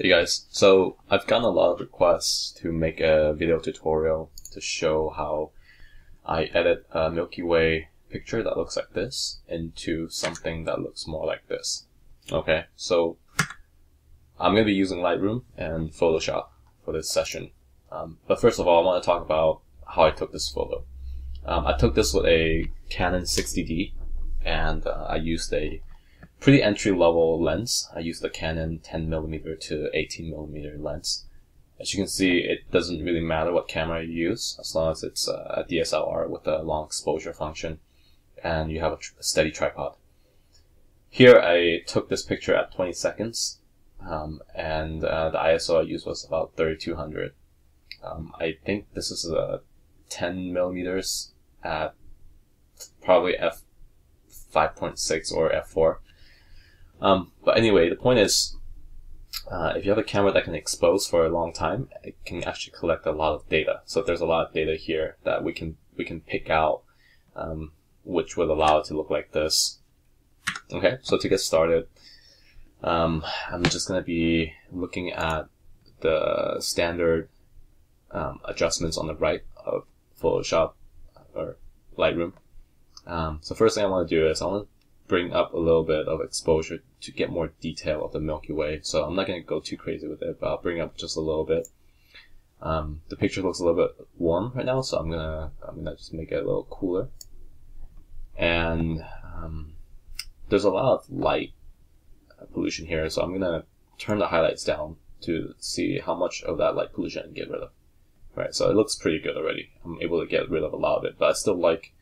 Hey guys, so I've gotten a lot of requests to make a video tutorial to show how I edit a Milky Way picture that looks like this into something that looks more like this. Okay, so I'm going to be using Lightroom and Photoshop for this session. Um, but first of all, I want to talk about how I took this photo. Um, I took this with a Canon 60D and uh, I used a pretty entry level lens. I use the Canon 10mm to 18mm lens. As you can see, it doesn't really matter what camera you use, as long as it's a DSLR with a long exposure function and you have a, tr- steady tripod. Here I took this picture at 20 seconds, um, and uh, the ISO I used was about 3200. Um, I think this is a 10 millimeters at probably f 5.6 or f4. Um, but anyway, the point is, uh, if you have a camera that can expose for a long time, it can actually collect a lot of data. So there's a lot of data here that we can we can pick out, um, which would allow it to look like this. Okay, so to get started, um, I'm just gonna be looking at the standard um, adjustments on the right of Photoshop or Lightroom. Um, so first thing I want to do is I want to bring up a little bit of exposure to get more detail of the Milky Way. So I'm not going to go too crazy with it, but I'll bring up just a little bit. Um, the picture looks a little bit warm right now, so I'm gonna I'm gonna just make it a little cooler. And um, there's a lot of light pollution here, so I'm gonna turn the highlights down to see how much of that light pollution I can get rid of. Right, so it looks pretty good already. I'm able to get rid of a lot of it, but I still like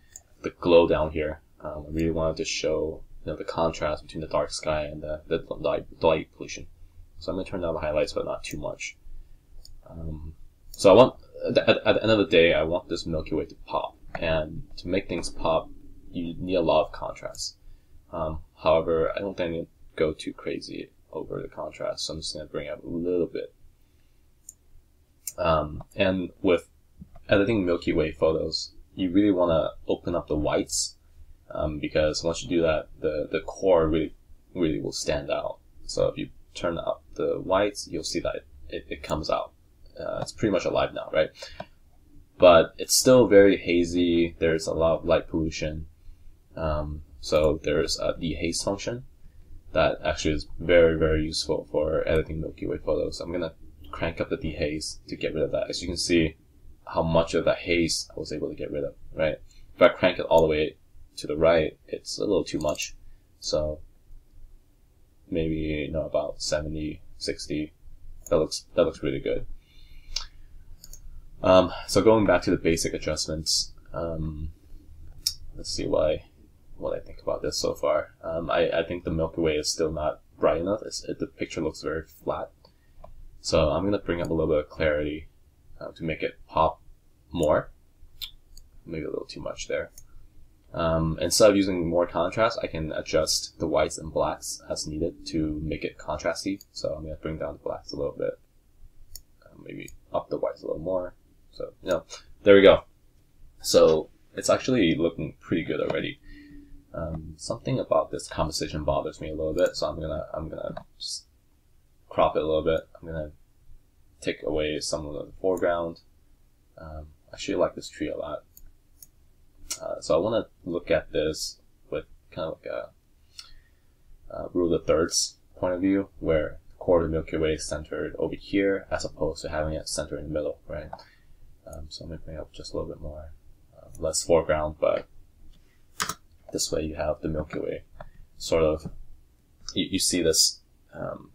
the glow down here. Um, I really wanted to show you know, the contrast between the dark sky and the, the, light, the light pollution. So I'm going to turn down the highlights, but not too much. Um, so I want, at, at the end of the day, I want this Milky Way to pop. And to make things pop, you need a lot of contrast. Um, however, I don't think I need to go too crazy over the contrast, so I'm just going to bring up a little bit. Um, and with editing Milky Way photos, you really want to open up the whites um, because once you do that, the, the core really, really will stand out. So if you turn up the whites, you'll see that it, it comes out. Uh, it's pretty much alive now, right? But it's still very hazy. There's a lot of light pollution. Um, so there's a dehaze function that actually is very, very useful for editing Milky Way photos. I'm gonna crank up the dehaze to get rid of that. As you can see, how much of that haze I was able to get rid of, right? If I crank it all the way to the right, it's a little too much. So maybe, you know, about 70, 60. That looks, that looks really good. Um, so going back to the basic adjustments, um, let's see what what I think about this so far. Um, I, I think the Milky Way is still not bright enough. It, the picture looks very flat. So I'm going to bring up a little bit of clarity uh, to make it pop more. Maybe a little too much there. Um, instead of using more contrast, I can adjust the whites and blacks as needed to make it contrasty. So I'm going to bring down the blacks a little bit. Uh, maybe up the whites a little more. So, you know, there we go. So it's actually looking pretty good already. Um, something about this composition bothers me a little bit, so I'm gonna I'm gonna just crop it a little bit. I'm gonna take away some of the foreground. Um, I actually like this tree a lot. Uh, so I want to look at this with kind of like a, a rule of thirds point of view, where the core of the Milky Way is centered over here, as opposed to having it centered in the middle, right? Um, so I'm going to bring up just a little bit more, uh, less foreground, but this way you have the Milky Way sort of, you, you see this um,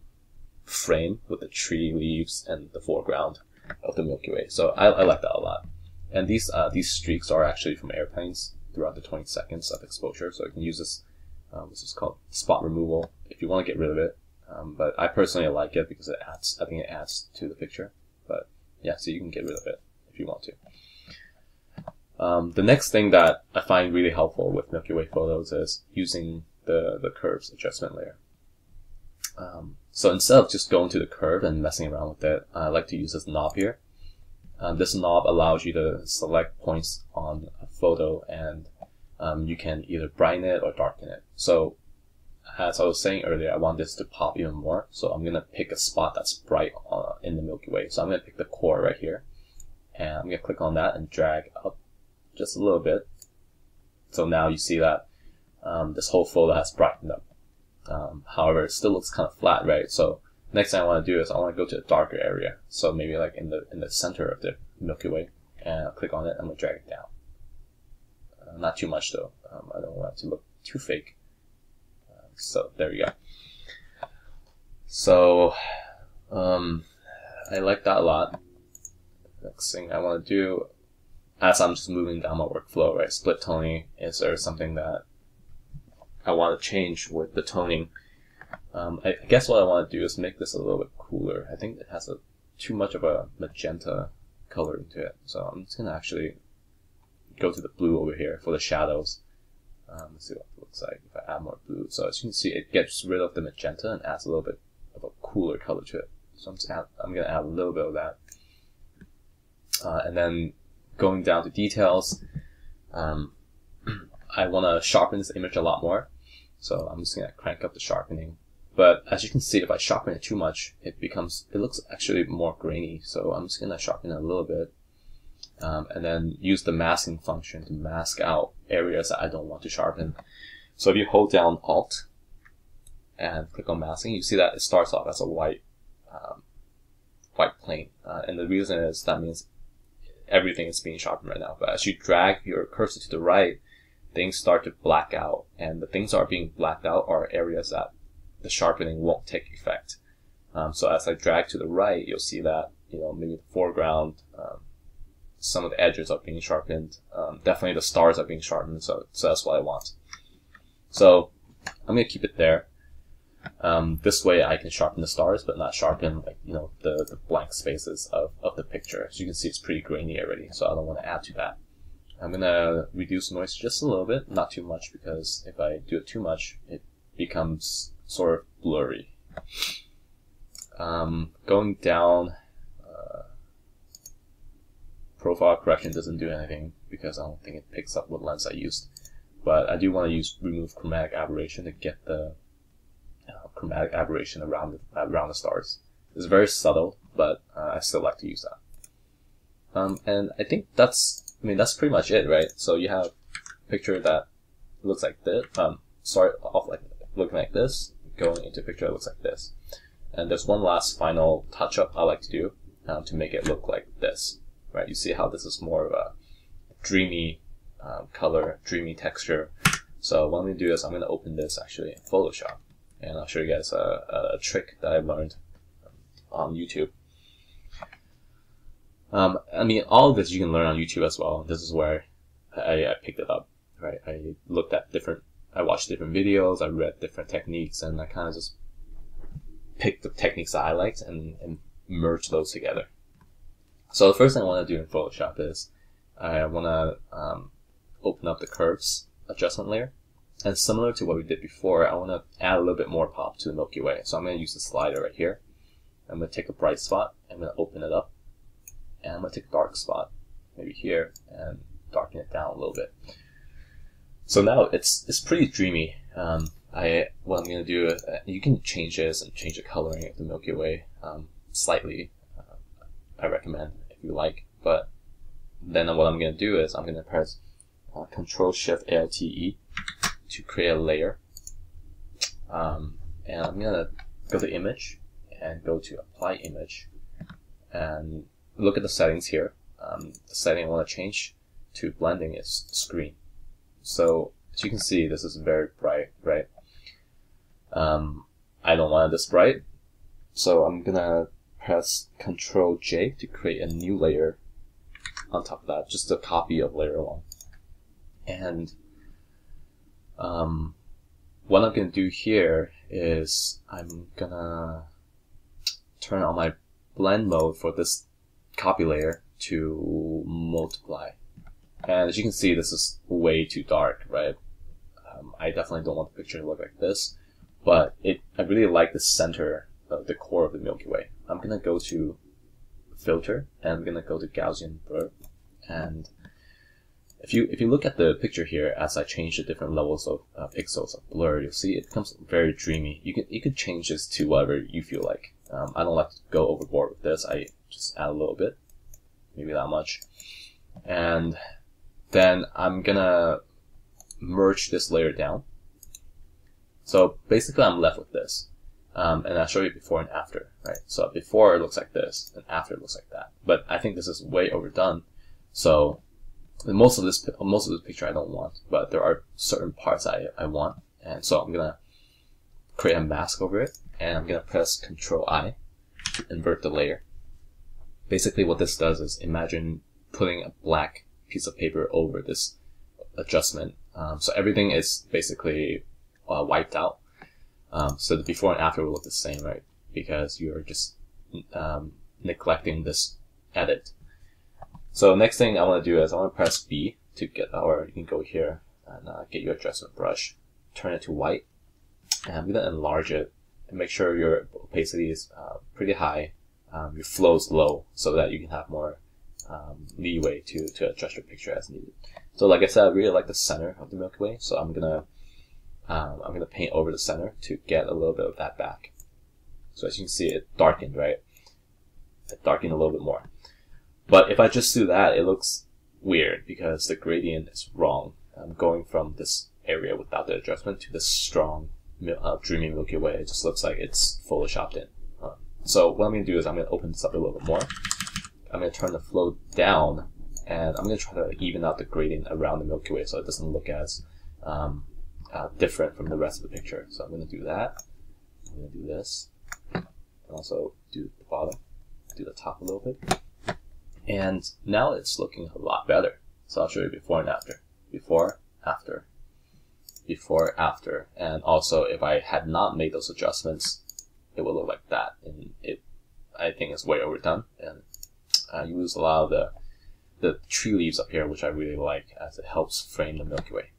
frame with the tree leaves and the foreground of the Milky Way. So I, I like that a lot. And these uh, these streaks are actually from airplanes throughout the 20 seconds of exposure. So you can use this. Um, this is called spot removal if you want to get rid of it. Um, but I personally like it because it adds. I think it adds to the picture. But yeah, so you can get rid of it if you want to. Um, the next thing that I find really helpful with Milky Way photos is using the the curves adjustment layer. Um, so instead of just going to the curve and messing around with it, I like to use this knob here. Um, this knob allows you to select points on a photo and um, you can either brighten it or darken it. So as I was saying earlier, I want this to pop even more. So I'm gonna pick a spot that's bright uh, in the Milky Way. So I'm gonna pick the core right here, and I'm gonna click on that and drag up just a little bit. So now you see that um, this whole photo has brightened up. Um, however, it still looks kind of flat, right? So next thing I want to do is I want to go to a darker area. So maybe like in the in the center of the Milky Way, and I'll click on it. I'm gonna drag it down. Uh, not too much though. Um, I don't want it to look too fake. So there we go. So um, I like that a lot. Next thing I want to do, as I'm just moving down my workflow, right? Split toning. Is there something that I want to change with the toning? Um, I, guess what I want to do is make this a little bit cooler. I think it has a too much of a magenta color into it. So I'm just gonna actually go to the blue over here for the shadows. Um, let's see what it looks like if I add more blue. So as you can see, it gets rid of the magenta and adds a little bit of a cooler color to it. So I'm I'm gonna add a little bit of that. Uh, and then going down to details, um, I want to sharpen this image a lot more. So I'm just gonna crank up the sharpening. But as you can see, if I sharpen it too much, it becomes, it looks actually more grainy. So I'm just gonna sharpen it a little bit um, and then use the masking function to mask out areas that I don't want to sharpen. So if you hold down Alt and click on masking, you see that it starts off as a white um, white plane, uh, and the reason is that means everything is being sharpened right now. But as you drag your cursor to the right, things start to black out, and the things that are being blacked out are areas that the sharpening won't take effect. Um, so as I drag to the right, you'll see that you know maybe the foreground um, some of the edges are being sharpened. Um, definitely the stars are being sharpened, so, so that's what I want. So I'm gonna keep it there. Um, this way I can sharpen the stars, but not sharpen like you know the, the blank spaces of, of the picture. As you can see, it's pretty grainy already, so I don't want to add to that. I'm gonna reduce noise just a little bit, not too much, because if I do it too much, it becomes sort of blurry. Um, going down profile correction doesn't do anything because I don't think it picks up what lens I used. But I do want to use remove chromatic aberration to get the uh, chromatic aberration around the, around the stars. It's very subtle, but uh, I still like to use that. Um, and I think that's, I mean, that's pretty much it, right? So you have a picture that looks like this, um, start off like looking like this, going into a picture that looks like this. And there's one last final touch up I like to do um, to make it look like this right? You see how this is more of a dreamy um, color, dreamy texture. So what I'm going to do is I'm going to open this actually in Photoshop. And I'll show you guys a, a trick that I learned on YouTube. Um, I mean, all of this you can learn on YouTube as well. This is where I, I picked it up, right? I looked at different, I watched different videos, I read different techniques, and I kind of just picked the techniques that I liked and, and merged those together. So the first thing I want to do in Photoshop is I want to um, open up the curves adjustment layer. And similar to what we did before, I want to add a little bit more pop to the Milky Way. So I'm going to use the slider right here. I'm going to take a bright spot. I'm going to open it up. And I'm going to take a dark spot, maybe here, and darken it down a little bit. So now it's it's pretty dreamy. Um, I what I'm to do, uh, you can change this and change the coloring of the Milky Way um, slightly. Uh, I recommend if you like. But then what I'm going to do is I'm going to press uh, Control Shift E to create a layer. Um, and I'm to go to Image and go to Apply Image and look at the settings here. Um, the setting I want to change to blending is screen. So as you can see, this is very bright, right? Um, I don't want this bright, so I'm gonna press Control J to create a new layer on top of that, just a copy of layer one. And um, what I'm gonna do here is I'm gonna turn on my blend mode for this copy layer to multiply. And as you can see, this is way too dark, right? Um, I definitely don't want the picture to look like this, but it I really like the center the core of the Milky Way. I'm gonna go to filter and I'm gonna go to Gaussian blur and if you if you look at the picture here, as I change the different levels of uh, pixels of blur, you'll see it becomes very dreamy. You can you can change this to whatever you feel like. Um, I don't like to go overboard with this. I just add a little bit, maybe that much, and then I'm gonna merge this layer down. So basically, I'm left with this. Um, and I'll show you before and after, right? So before it looks like this, and after it looks like that. But I think this is way overdone. So most of this most of this picture I don't want, but there are certain parts I, I want, and so I'm gonna create a mask over it, and I'm gonna press Control I to invert the layer. Basically, what this does is imagine putting a black piece of paper over this adjustment, um, so everything is basically uh, wiped out um, so the before and after will look the same, right? Because you're just um, neglecting this edit. So next thing I want to do is I want to press B to get, or you can go here and uh, get your adjustment brush, turn it to white, and I'm going to enlarge it and make sure your opacity is uh, pretty high, um, your flow is low, so that you can have more um, leeway to, to adjust your picture as needed. So like I said, I really like the center of the Milky Way, so I'm gonna um, I'm to paint over the center to get a little bit of that back. So as you can see, it darkened, right? It darkened a little bit more. But if I just do that, it looks weird because the gradient is wrong. I'm going from this area without the adjustment to this strong, uh, dreamy Milky Way. It just looks like it's photoshopped in. Uh, so what I'm to do is I'm to open this up a little bit more. I'm going to turn the flow down and I'm going to try to even out the gradient around the Milky Way so it doesn't look as um, uh, different from the rest of the picture. So I'm going to do that. I'm going to do this. And also do the bottom, do the top a little bit. And now it's looking a lot better. So I'll show you before and after. Before, after, before, after. And also if I had not made those adjustments, it would look like that. And it, I think it's way overdone. And I use a lot of the, the tree leaves up here, which I really like as it helps frame the Milky Way.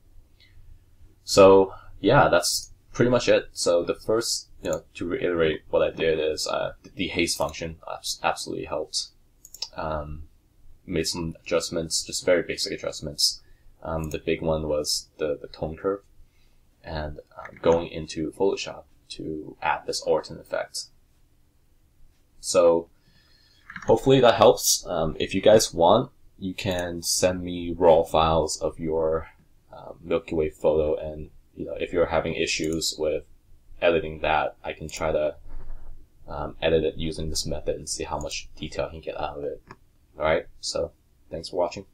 So yeah, that's pretty much it. So the first, you know, to reiterate what I did is uh, dehaze function absolutely helped. Um, made some adjustments, just very basic adjustments. Um, the big one was the, the tone curve and um, going into Photoshop to add this Orton effect. So hopefully that helps. Um, if you guys want, you can send me raw files of your um, Milky Way photo, and you know if you're having issues with editing that, I can try to um, edit it using this method and see how much detail I can get out of it. All right, so thanks for watching.